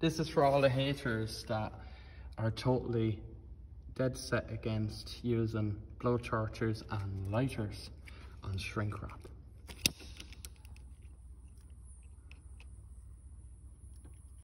This is for all the haters that are totally dead set against using blowtorches and lighters on shrink wrap.